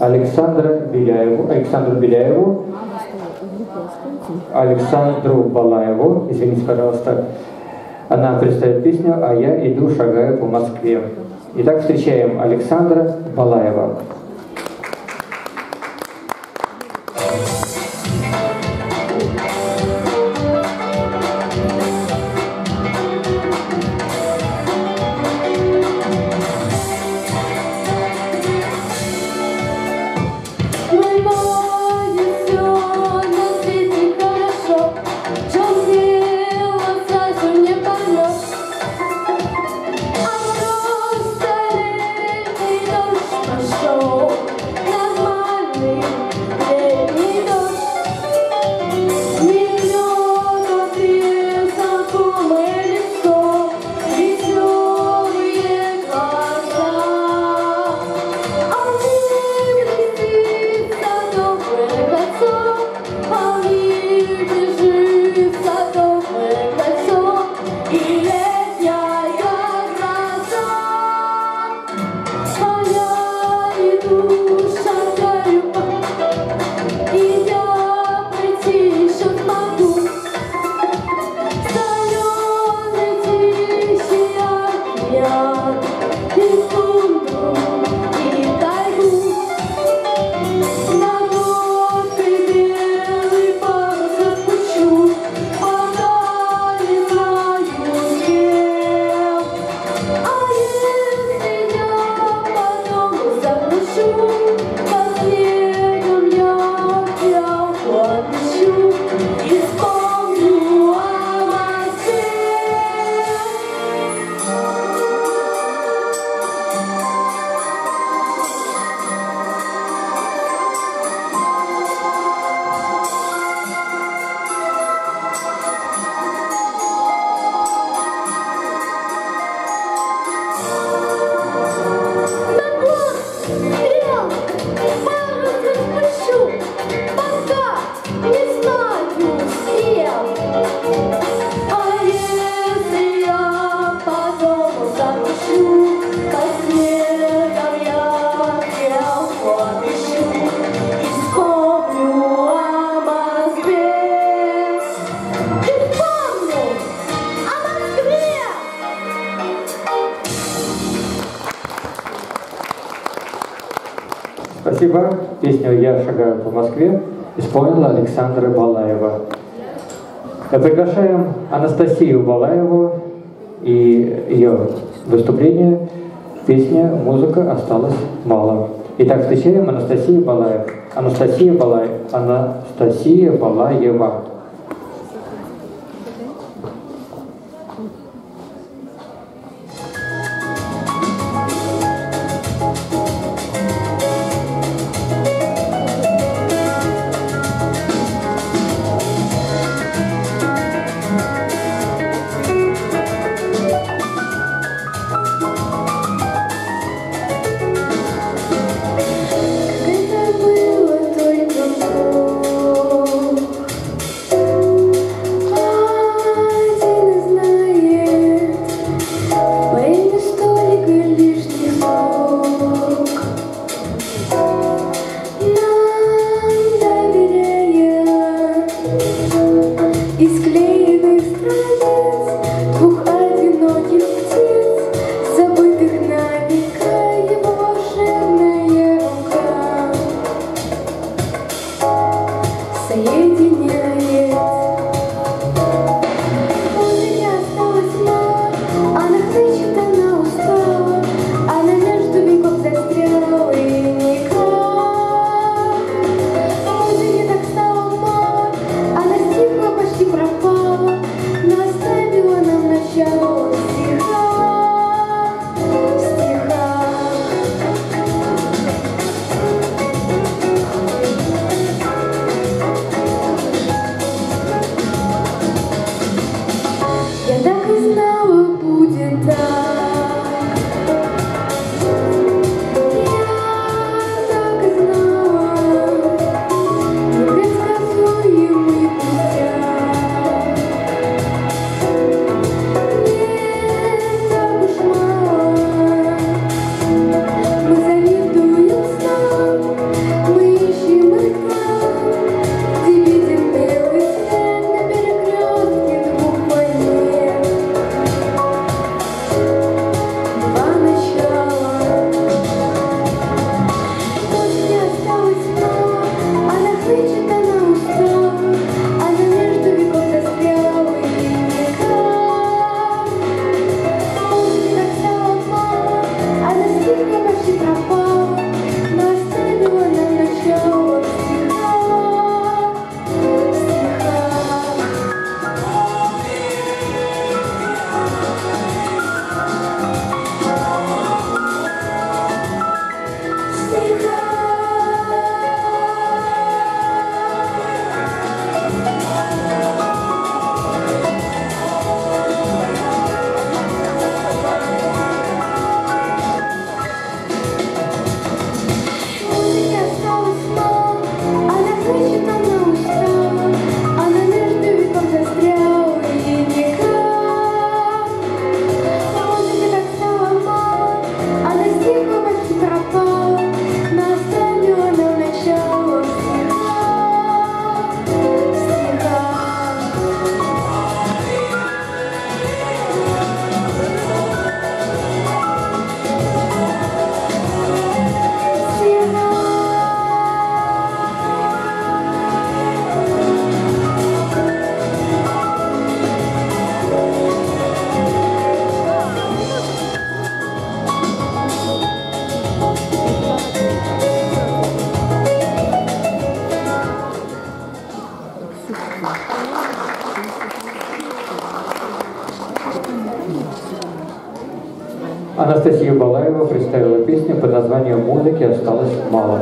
Александра Беляеву, Александру Беляеву, Александру Балаеву, извините, пожалуйста. Она представит песню «А я иду, шагаю по Москве». Итак, встречаем Александра Балаева. Спасибо. Песню «Я шагаю по Москве» исполнила Александра Балаева. Приглашаем Анастасию Балаеву и ее выступление. Песня «Музыка осталось мало». Итак, встречаем Анастасию Балаев. Анастасия Балаева. Анастасия Балаева. te amo. preaching Анастасия Балаева представила песню под названием «Музыки осталось мало».